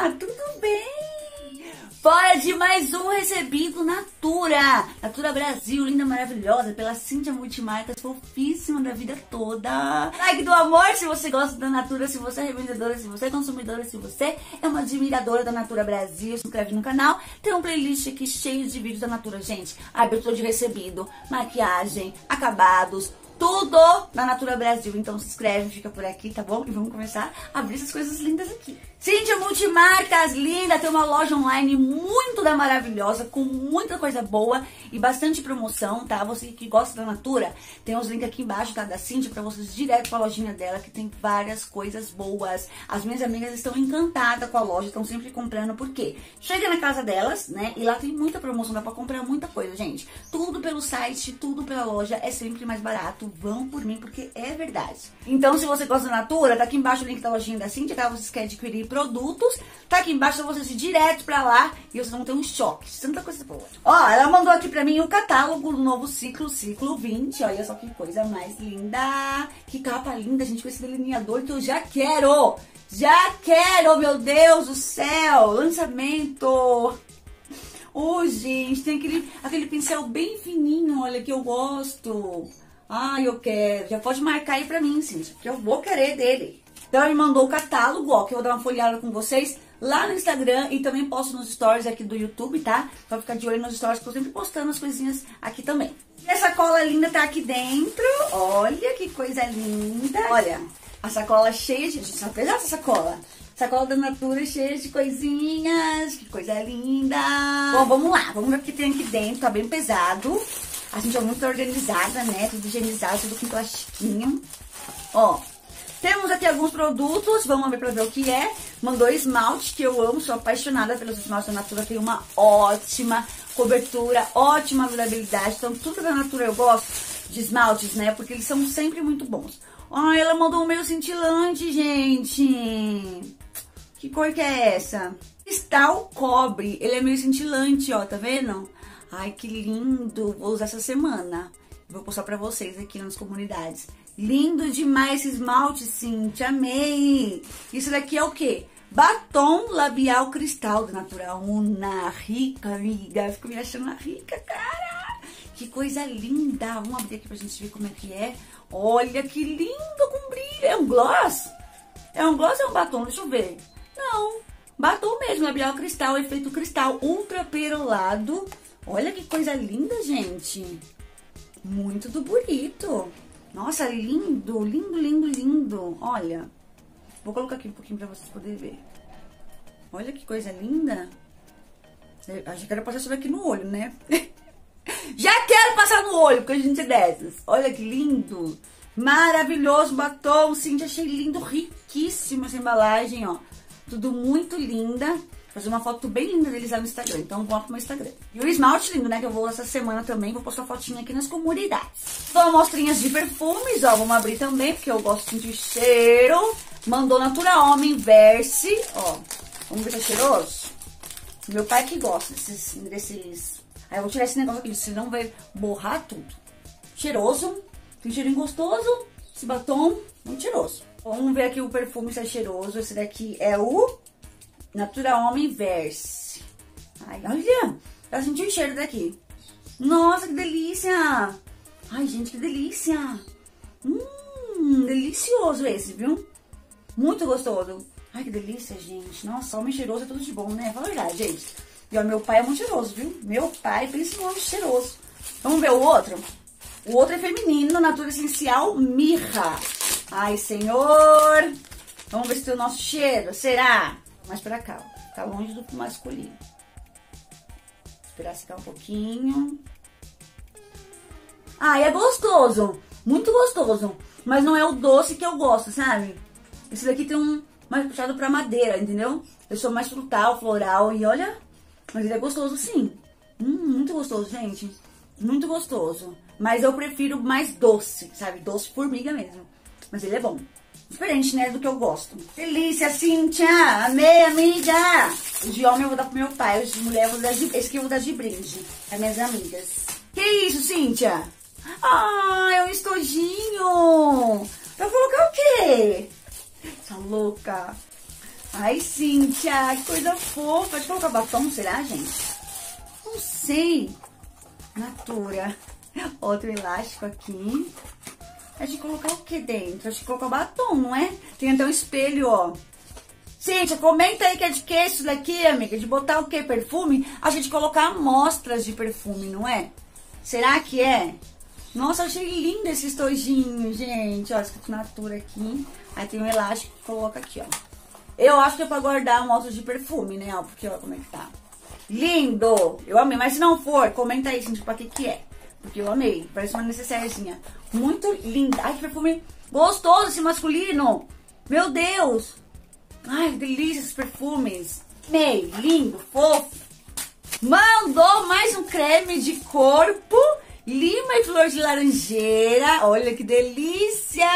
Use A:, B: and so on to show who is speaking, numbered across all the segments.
A: Tudo bem? Fora de mais um recebido Natura. Natura Brasil, linda, maravilhosa, pela Cíntia Multimarcas, fofíssima da vida toda. Like do amor se você gosta da Natura, se você é revendedora, se você é consumidora, se você é uma admiradora da Natura Brasil, se inscreve no canal. Tem um playlist aqui cheio de vídeos da Natura, gente. Abertura de recebido, maquiagem, acabados, tudo na Natura Brasil. Então se inscreve, fica por aqui, tá bom? E vamos começar a abrir essas coisas lindas aqui. Cíntia Multimarcas, linda, tem uma loja online muito da maravilhosa, com muita coisa boa e bastante promoção, tá? Você que gosta da Natura, tem os links aqui embaixo, tá? Da Cíntia, pra vocês direto pra lojinha dela, que tem várias coisas boas. As minhas amigas estão encantadas com a loja, estão sempre comprando, por quê? Chega na casa delas, né? E lá tem muita promoção, dá pra comprar muita coisa, gente. Tudo pelo site, tudo pela loja, é sempre mais barato. Vão por mim, porque é verdade. Então, se você gosta da Natura, tá aqui embaixo o link da lojinha da Cíntia, caso vocês querem adquirir produtos. Tá aqui embaixo pra vocês ir direto pra lá e vocês vão ter um choque. Tanta coisa boa. Ó, ela mandou aqui pra mim o catálogo do novo ciclo, ciclo 20. Olha só que coisa mais linda. Que capa linda, gente, com esse delineador que eu já quero. Já quero, meu Deus do céu. Lançamento. Ô, oh, gente, tem aquele, aquele pincel bem fininho, olha, que eu gosto. Ai, eu quero. Já pode marcar aí pra mim, Cintia, que eu vou querer dele. Então, ele mandou o catálogo, ó, que eu vou dar uma folhada com vocês lá no Instagram e também posto nos stories aqui do YouTube, tá? Pra ficar de olho nos stories, que eu sempre postando as coisinhas aqui também. E essa sacola linda tá aqui dentro. Olha que coisa linda. Olha, a sacola cheia de... Gente, não pesada essa sacola. Sacola da Natura cheia de coisinhas. Que coisa linda. Bom, vamos lá. Vamos ver o que tem aqui dentro. Tá bem pesado. A gente é muito organizada, né? Tudo higienizado, tudo com plastiquinho. Ó, temos aqui alguns produtos, vamos ver pra ver o que é. Mandou esmalte, que eu amo, sou apaixonada pelos esmaltes da Natura. Tem uma ótima cobertura, ótima durabilidade. Então, tudo da Natura eu gosto de esmaltes, né? Porque eles são sempre muito bons. Ai, ela mandou um meio cintilante, gente. Que cor que é essa? Cristal cobre. Ele é meio cintilante, ó, tá vendo? Ai, que lindo. Vou usar essa semana. Vou postar pra vocês aqui nas comunidades. Lindo demais esse esmalte, Cintia. Amei. Isso daqui é o quê? Batom labial cristal da Natural Una. Rica, amiga. Fico me achando rica, cara. Que coisa linda. Vamos abrir aqui pra gente ver como é que é. Olha que lindo com brilho. É um gloss? É um gloss ou é um batom? Deixa eu ver. Não. Batom mesmo, labial cristal, efeito cristal, ultra perolado. Olha que coisa linda, gente. Muito do bonito. Nossa, lindo, lindo, lindo, lindo. Olha, vou colocar aqui um pouquinho pra vocês poderem ver. Olha que coisa linda. A gente quer passar isso aqui no olho, né? Já quero passar no olho, porque a gente é dessas. Olha que lindo. Maravilhoso batom, Cintia, achei lindo, riquíssima essa embalagem, ó. Tudo muito linda fazer uma foto bem linda deles lá no Instagram. Então, lá pro meu Instagram. E o esmalte lindo, né? Que eu vou essa semana também. Vou postar fotinha aqui nas comunidades. Então, amostrinhas de perfumes, ó. Vamos abrir também, porque eu gosto de cheiro. Mandou Natura Homem Verse, ó. Vamos ver se é cheiroso? Meu pai que gosta desses... desses... Aí eu vou tirar esse negócio aqui, senão vai borrar tudo. Cheiroso. Tem cheirinho gostoso. Esse batom, muito cheiroso. Vamos ver aqui o perfume se é cheiroso. Esse daqui é o Natura Homem Verse. Ai, olha, eu senti o cheiro daqui. Nossa, que delícia! Ai, gente, que delícia! Hum, delicioso esse, viu? Muito gostoso. Ai, que delícia, gente. Nossa, homem cheiroso é tudo de bom, né? Fala a verdade, gente. E ó, meu pai é muito cheiroso, viu? Meu pai, no homem cheiroso. Vamos ver o outro? O outro é feminino, Natura Essencial Mirra. Ai, senhor! Vamos ver se tem o nosso cheiro. Será? Mais pra cá. Tá longe do masculino. Esperar secar um pouquinho. Ah, é gostoso. Muito gostoso. Mas não é o doce que eu gosto, sabe? Esse daqui tem um mais puxado pra madeira, entendeu? Eu sou mais frutal, floral e olha... Mas ele é gostoso sim. Hum, muito gostoso, gente. Muito gostoso. Mas eu prefiro mais doce, sabe? Doce formiga mesmo. Mas ele é bom. Diferente, né, do que eu gosto. Delícia, Cíntia! Amei, amiga! De homem eu vou dar pro meu pai, de mulher eu vou dar de... Esse aqui eu vou dar de brinde. As minhas amigas. Que isso, Cíntia? Ah, é um estojinho! Pra colocar o quê? Essa louca! Ai, Cíntia, que coisa fofa. Eu colocar batom, será, gente? Não sei. Natura. Outro elástico aqui. A gente colocar o que dentro? Acho que colocar batom, não é? Tem até um espelho, ó. Cíntia, comenta aí que é de que isso daqui, amiga? De botar o que? Perfume? A gente colocar amostras de perfume, não é? Será que é? Nossa, achei lindo esse estojinho, gente. Ó, escrito Natura aqui. Aí tem um elástico que coloca aqui, ó. Eu acho que é pra guardar amostras de perfume, né? Ó, porque, ó, como é que tá. Lindo! Eu amei. Mas se não for, comenta aí, gente, pra que que é. Porque eu amei. Parece uma necessairezinha. Muito linda. Ai, que perfume gostoso esse masculino. Meu Deus. Ai, que delícia esses perfumes. Amei. Lindo, fofo. Mandou mais um creme de corpo. Lima e flor de laranjeira. Olha que delícia.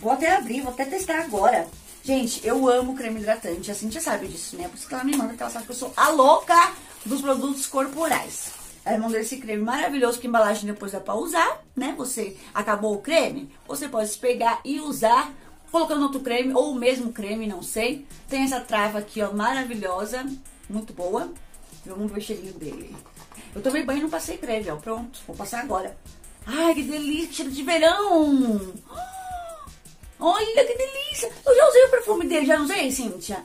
A: Vou até abrir, vou até testar agora. Gente, eu amo creme hidratante. A Cintia sabe disso, né? Por isso que ela me manda, porque ela sabe que eu sou a louca dos produtos corporais. Mandou esse creme maravilhoso, que embalagem depois dá pra usar, né? Você acabou o creme, você pode pegar e usar colocando outro creme, ou o mesmo creme, não sei. Tem essa trava aqui, ó, maravilhosa, muito boa. Vamos ver o cheirinho dele. Eu tomei banho e não passei creme, ó, pronto, vou passar agora. Ai, que delícia, cheiro de verão! Olha que delícia! Eu já usei o perfume dele, já usei, Cíntia?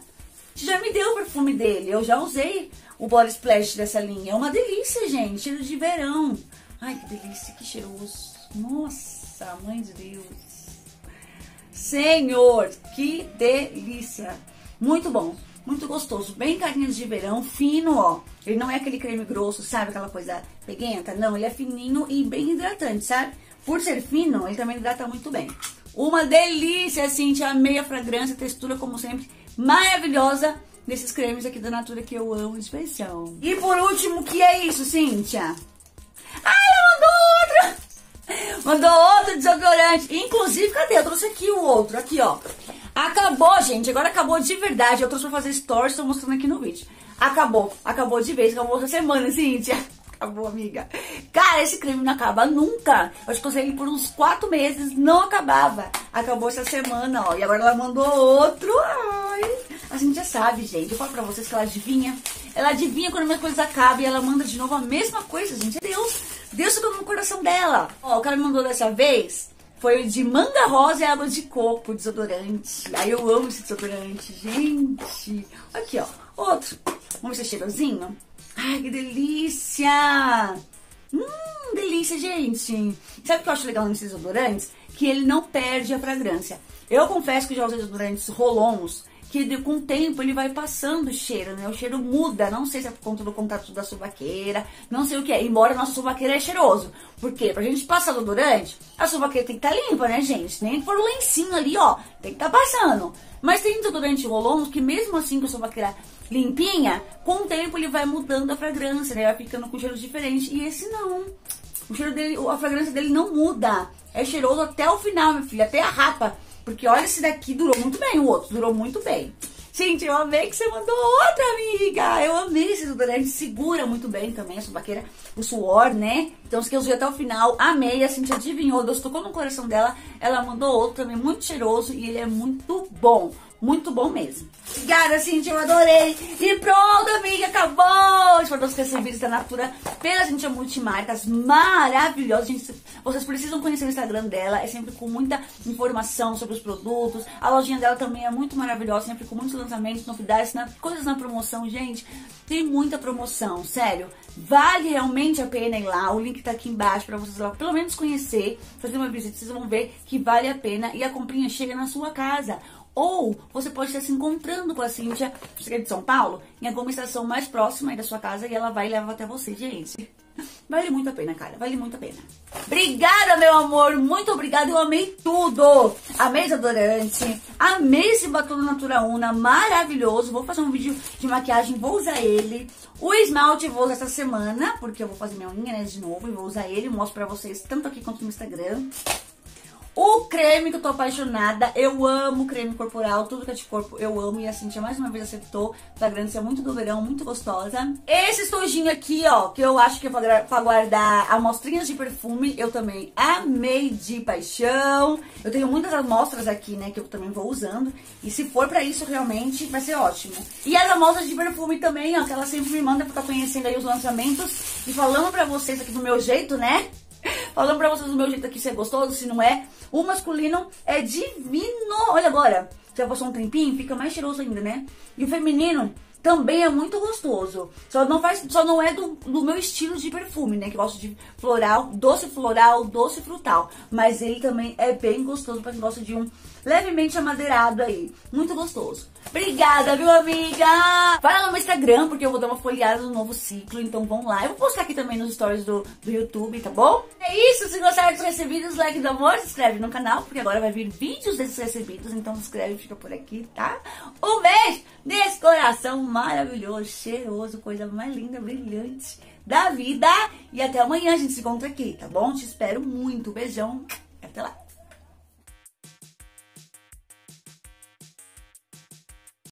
A: Já me deu o perfume dele, eu já usei o body splash dessa linha. É uma delícia, gente. Cheiro de verão. Ai, que delícia, que cheiroso. Nossa, mãe de Deus. Senhor, que delícia. Muito bom, muito gostoso. Bem carinhas de verão, fino, ó. Ele não é aquele creme grosso, sabe? Aquela coisa peguenta. Não, ele é fininho e bem hidratante, sabe? Por ser fino, ele também hidrata muito bem. Uma delícia, Cintia. Amei a fragrância, textura, como sempre, maravilhosa desses cremes aqui da Natura que eu amo de especial. E por último, que é isso, Cíntia? Ah, ela mandou outra! Mandou outro desodorante. Inclusive, cadê? Eu trouxe aqui o outro. Aqui, ó. Acabou, gente. Agora acabou de verdade. Eu trouxe pra fazer stories, tô mostrando aqui no vídeo. Acabou. Acabou de vez. Acabou essa semana, Cíntia. Acabou, amiga. Cara, esse creme não acaba nunca. Eu usei ele por uns quatro meses. Não acabava. Acabou essa semana, ó. E agora ela mandou outro. Ai. A gente já sabe, gente. Eu falo pra vocês que ela adivinha. Ela adivinha quando minhas coisas acabam e ela manda de novo a mesma coisa, gente. É Deus. Deus subiu no coração dela. Ó, o cara me mandou dessa vez. Foi de manga rosa e água de coco, desodorante. Aí eu amo esse desodorante, gente. Aqui, ó. Outro. Vamos ver se é cheirosinho. Ai, que delícia! Hum, delícia, gente. Sabe o que eu acho legal nesses desodorantes? Que ele não perde a fragrância. Eu confesso que já usei desodorantes rolons que com o tempo ele vai passando o cheiro, né? O cheiro muda, não sei se é por conta do contato da subaqueira, não sei o que é, embora nossa subaqueira é cheiroso. Por quê? Pra gente passar durante, a subaqueira tem que estar tá limpa, né, gente? Nem for o lencinho ali, ó, tem que estar tá passando. Mas tem desodorante rolon que mesmo assim com a subaqueira limpinha, com o tempo ele vai mudando a fragrância, né? Vai ficando com cheiros diferentes. E esse não. O cheiro dele, a fragrância dele não muda. É cheiroso até o final, meu filho, até a rapa. Porque olha, esse daqui durou muito bem, o outro durou muito bem. Gente, eu amei que você mandou outra, amiga. Eu amei esse desodorante, segura muito bem também a subaqueira, o suor, né? Então, que eu usei até o final, amei. A Cintia adivinhou, Deus tocou no coração dela. Ela mandou outro também, muito cheiroso e ele é muito bom. Muito bom mesmo. Obrigada, Cintia, eu adorei. E pronto, amiga, acabou. Que vocês vídeos da Natura pela Cintia Multimarcas. Maravilhosa, gente. Vocês precisam conhecer o Instagram dela. É sempre com muita informação sobre os produtos. A lojinha dela também é muito maravilhosa, sempre com muitos lançamentos, novidades, na, coisas na promoção, gente. Tem muita promoção, sério. Vale realmente a pena ir lá. O link tá aqui embaixo para vocês lá, pelo menos conhecer, fazer uma visita. Vocês vão ver que vale a pena e a comprinha chega na sua casa. Ou você pode estar se encontrando com a Cíntia, você é de São Paulo, em alguma estação mais próxima da sua casa e ela vai e leva até você, gente. Vale muito a pena, cara. Vale muito a pena. Obrigada, meu amor. Muito obrigada. Eu amei tudo. Amei desodorante. Amei esse batom Natura Una. Maravilhoso. Vou fazer um vídeo de maquiagem. Vou usar ele. O esmalte vou usar essa semana. Porque eu vou fazer minha unha, né, de novo. E vou usar ele. Mostro pra vocês tanto aqui quanto no Instagram. O creme que eu tô apaixonada, eu amo creme corporal, tudo que é de corpo eu amo. E a Cintia mais uma vez acertou, fragrância muito do verão, muito gostosa. Esse estojinho aqui, ó, que eu acho que é pra guardar amostrinhas de perfume, eu também amei de paixão. Eu tenho muitas amostras aqui, né, que eu também vou usando. E se for pra isso, realmente, vai ser ótimo. E as amostras de perfume também, ó, que ela sempre me manda pra ficar conhecendo aí os lançamentos. E falando pra vocês aqui do meu jeito, né? Falando pra vocês do meu jeito aqui se é gostoso, se não é. O masculino é divino. Olha agora, já passou um tempinho, fica mais cheiroso ainda, né? E o feminino também é muito gostoso. Só não faz, só não é do, do meu estilo de perfume, né? Que eu gosto de floral, doce floral, doce frutal. Mas ele também é bem gostoso para quem gosta de um levemente amadeirado aí. Muito gostoso. Obrigada, viu, amiga? Vai lá no meu Instagram, porque eu vou dar uma folheada no novo ciclo, então vão lá. Eu vou postar aqui também nos stories do, do YouTube, tá bom? É isso, se gostaram dos recebidos, like do amor, se inscreve no canal, porque agora vai vir vídeos desses recebidos, então se inscreve e fica por aqui, tá? Um beijo nesse coração maravilhoso, cheiroso, coisa mais linda, brilhante da vida. E até amanhã a gente se encontra aqui, tá bom? Te espero muito. Beijão. Até lá.